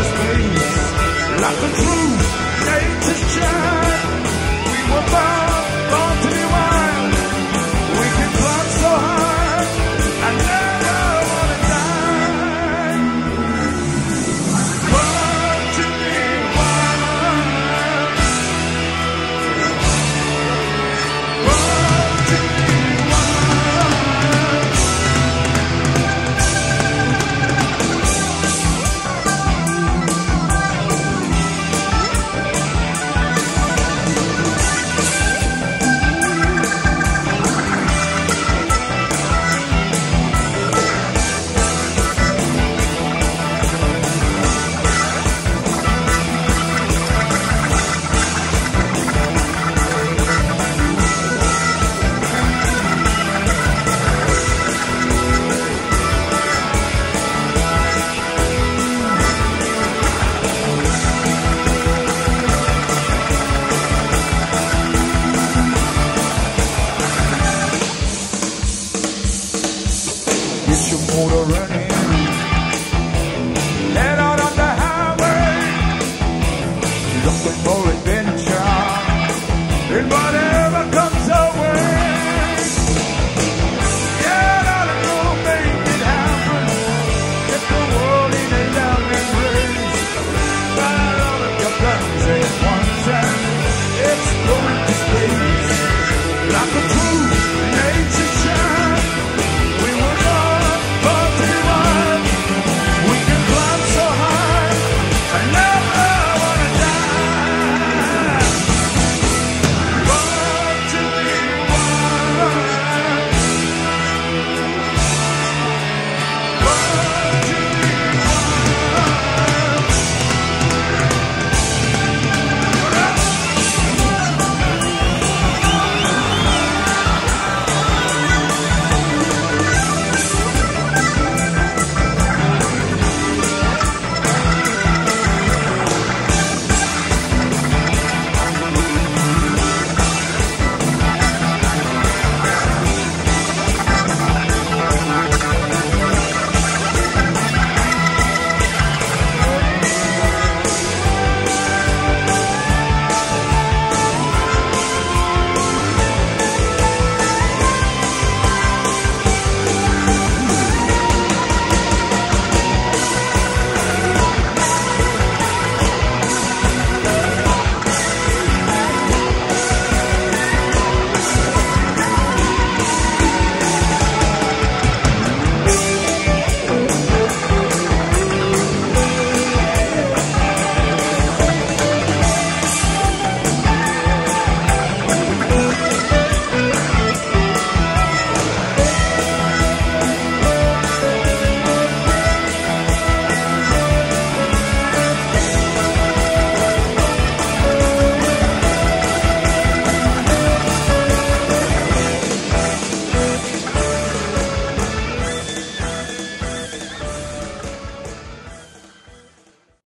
to space like a true native child.